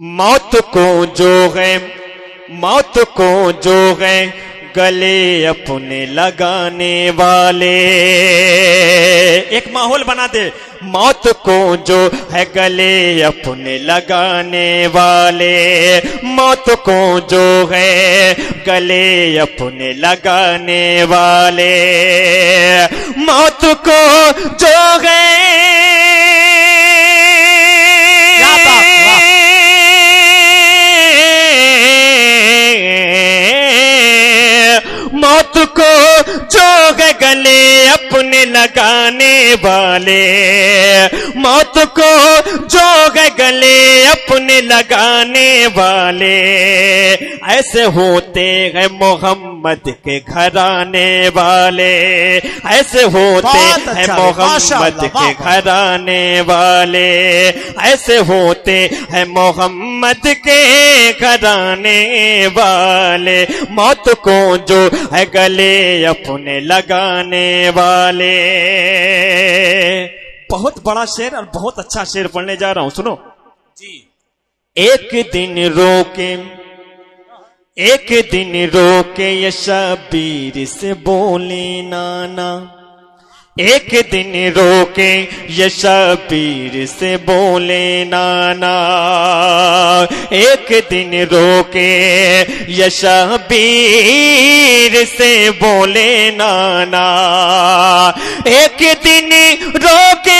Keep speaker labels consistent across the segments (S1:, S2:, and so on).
S1: موت کو جو ہے، موت کو جو ہے گلے اپنے لگانے والے۔ ایک ماحول بنا دے۔ موت کو جو ہے گلے اپنے لگانے والے۔ موت کو جو ہے گلے اپنے لگانے والے۔ موت کو جو
S2: کیا
S1: موت کو جو ہے گلے لگانے والے۔ موت کو جو گلے اپنے لگانے والے۔ ایسے ہوتے ہیں محمد کے گھرانے والے۔ ایسے ہوتے ہیں
S2: اچھا،
S1: محمد کے
S2: واہ،
S1: گھرانے والے۔ ایسے ہوتے ہیں محمد کے گھرانے والے۔ موت کو جو ہے گلے اپنے لگانے والے۔ بہت بڑا شعر اور بہت اچھا شعر پڑھنے جا رہا ہوں سنو۔
S2: جی۔
S1: ایک دن روکے ایک دن روکے یہ شبیر سے بولے نانا۔ ایک دن روکے یہ شبیر سے بولے نانا ایک دن روکے یہ شبیر سے بولے نانا ایک دن روکے کے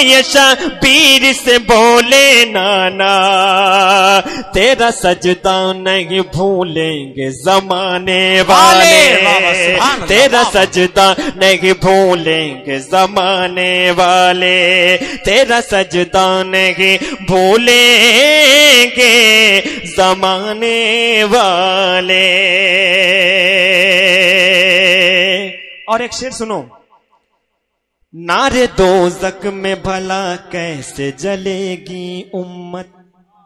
S1: یشا پیر سے بولے نانا تیرا سجدہ نہیں بھولیں گے زمانے والے۔ تیرا۔ سجدہ نہیں بھولیں گے زمانے والے۔ تیرا سجدہ نہیں بھولیں گے زمانے والے۔ اور ایک شعر سنو۔ نارے دو میں بھلا کیسے جلے گی امت؟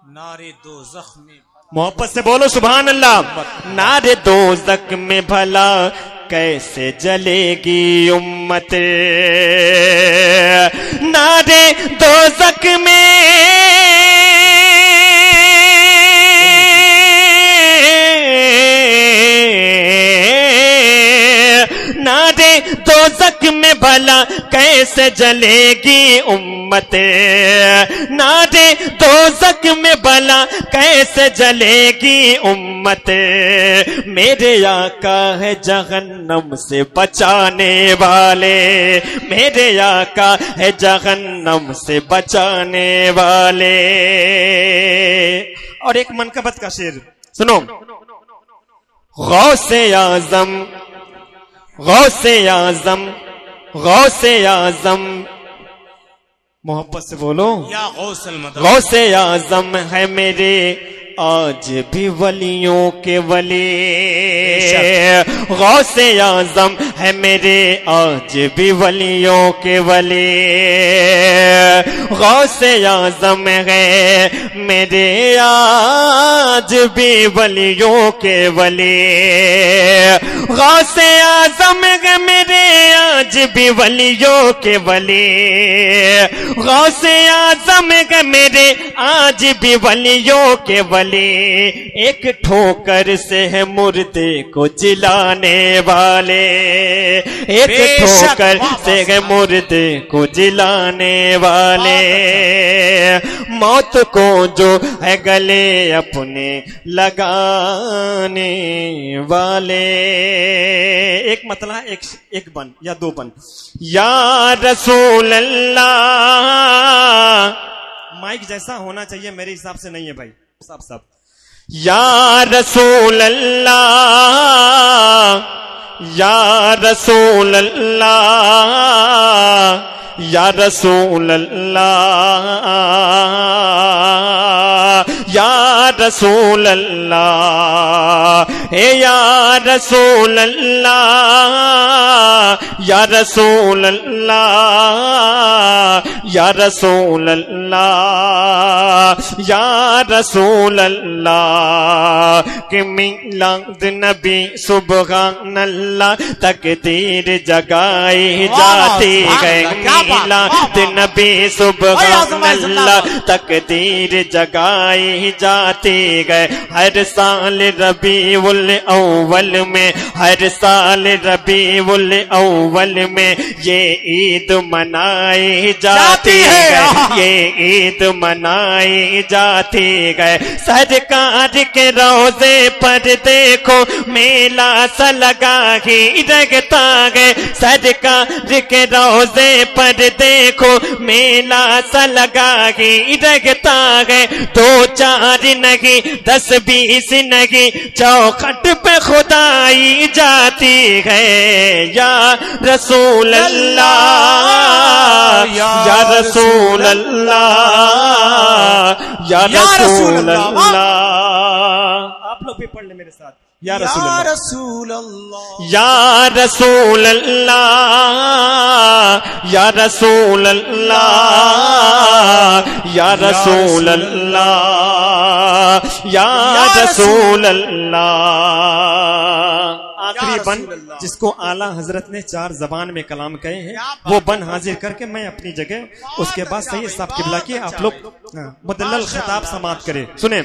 S2: نارے دو زخمی
S1: محبت سے بولو سبحان اللہ. نارے دو میں بھلا کیسے جلے گی امت؟ نارے دو میں کیسے جلے گی امت۔ نارے دو میں بھلا کیسے جلے گی امت۔ میرے آقا ہے جہنم سے بچانے والے۔ میرے آقا ہے جہنم سے بچانے والے۔ اور ایک منقبت کا شعر۔ سنو۔ غوث اعظم غوث اعظم غوث اعظم. محبت سے بولو.
S2: یا غوث المدد.
S1: غوث اعظم ہے میرے آج بھی ولیوں کے ولی۔ غوث اعظم ہے میرے آج بھی ولیوں کے ولی۔ غوث اعظم ہے میرے آج بھی ولیوں کے ولی۔ غوث اعظم ہے میرے آج بھی ولیوں کے ولی۔ غوث اعظم ہے میرے آج بھی ولیوں کے ولی۔ ایک ٹھوکر سے ہے مردے کو جلانے والے۔ ایک ٹھوکر سے ہے مردے کو جلانے والے۔ موت کو جو ہے گلے اپنے لگانے والے۔ ایک مطلب ایک ایک بن یا دو بن۔ یا رسول اللہ مائک جیسا ہونا چاہیے میرے حساب سے نہیں ہے بھائی۔ صاحب صاحب یا رسول اللہ یا رسول اللہ یا رسول اللہ یا رسول اللہ اے یا رسول اللہ یا رسول اللہ یا رسول اللہ یا رسول اللہ کہ میلاد نبی سبحان اللہ تقدیر جگائی جاتی ہے میلاد نبی سبحان اللہ تقدیر جگائی جاتی گئے ہر سال ربیع الاول میں ہر سال ربیع الاول میں یہ عید منائی جاتی ہے۔ یہ عید منائی جاتی گئے سرکار کے روزے پر دیکھو میلہ سا لگا ہی رگتا گئے سرکار کے روزے پر دیکھو میلہ سا لگا ہی رگتا گئے دو چار نہیں دس بیس نہیں چوکھٹ پہ خدائی جاتی ہے یا رسول اللہ یا رسول اللہ۔ یا رسول اللہ۔ لوگ بھی پڑھ لیں میرے ساتھ۔ یا رسول
S2: یا
S1: اللہ۔
S2: رسول اللہ۔
S1: یا رسول اللہ۔ یا رسول اللہ۔ یا رسول اللہ۔ یا رسول اللہ۔ آخری بن جس کو اعلی حضرت نے چار زبان میں کلام کہے ہیں وہ بن حاضر کر کے میں اپنی جگہ اس کے بعد سید صاحب قبلہ کی آپ لوگ مدلل خطاب سماعت کرے سنیں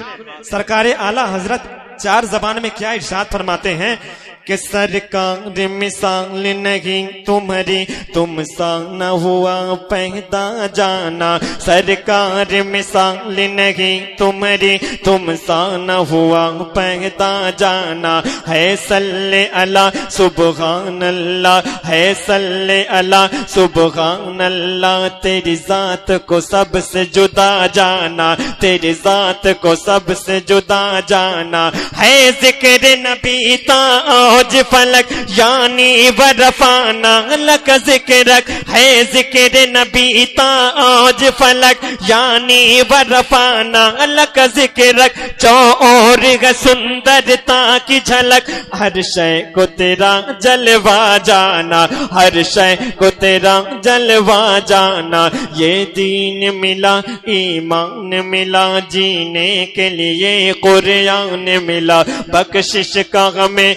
S1: سرکار اعلی حضرت چار زبان میں کیا ارشاد فرماتے ہیں؟ کہ سرکار مثال نہیں تمہاری، تم سا نہ ہوا پیدا جانا۔ سرکار مثال نہیں تمہاری، تم سا نہ ہوا پیدا جانا۔ ہے صلی اللہ، سبحان اللہ۔ ہے صلی اللہ، سبحان اللہ۔ تیری ذات کو سب سے جدا جانا۔ تیری ذات کو سب سے جدا جانا۔ ہے ذکر نبی تاج فلک یعنی ورفانا لک ذکرک، ہے ذکر نبی تاج فلک یعنی ورفانا لک ذکرک چو اور سندرتا کی جھلک۔ ہر شے کو تیرا جلوا جانا، ہر شے کو تیرا جلوا جانا۔ یہ دین ملا، ایمان ملا، جینے کے لیے قرآن ملا۔ بخشش کا ہمیں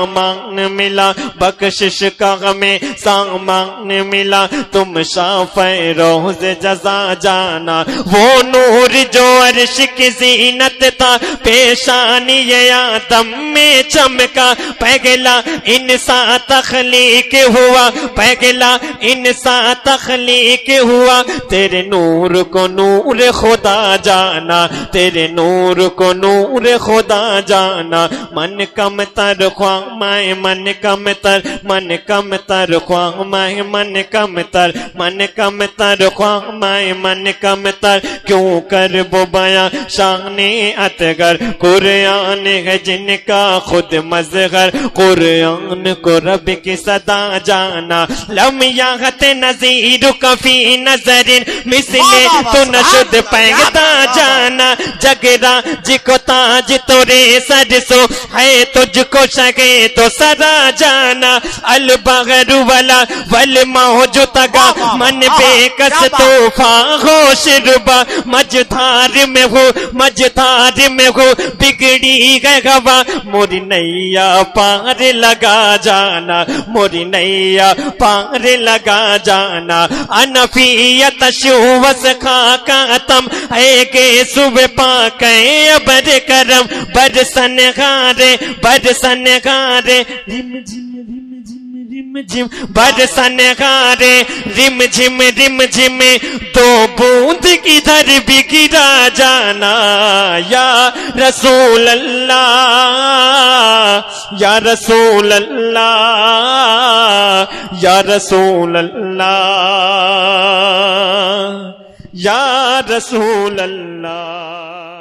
S1: سامان ملا، بخشش کا ہمیں سامان ملا۔ تم شاف روز جزا جانا۔ وہ نور جو عرش کی زینت تھا، پیشانی آدم میں چمکا۔ پہلا انسان تخلیق ہوا پہلا انسان تخلیق ہوا۔ تیرے نور کو نور خدا جانا، تیرے نور کو نور خدا جانا۔ من کم تر خواہ میں من کم تر، من کم تر خواہ میں من کم تر، من کم تر خواہ میں من کم تر۔ کیوں کر وہ بیاں شان اتگر قرآن ہے جن کا خود مظہر۔ قرآن کو رب کی صدا جانا۔ لم یاغت نظیر کفی نظر مثل تو نشد پیدا جانا۔ جگرا جی جکو تاج تورے سر سو، ہے تجھ کو شگے تو سرا جانا البغر والا ول موجو تگا من بے کس توفا ہوش ربا مجدھار میں ہو مجدھار میں ہو بگڑی گئے گوا موری نیا پار لگا جانا موری نیا پار لگا جانا۔ انفیت شوس خاکا تم اے کے صبح پاکے ابر کرم بر سن غارے بر سن غارے رم جم رم جم رم جم بر سن رم جم رم جم دو بوند کدھر بھی گرا جانا یا رسول اللہ یا رسول اللہ یا رسول اللہ یا رسول اللہ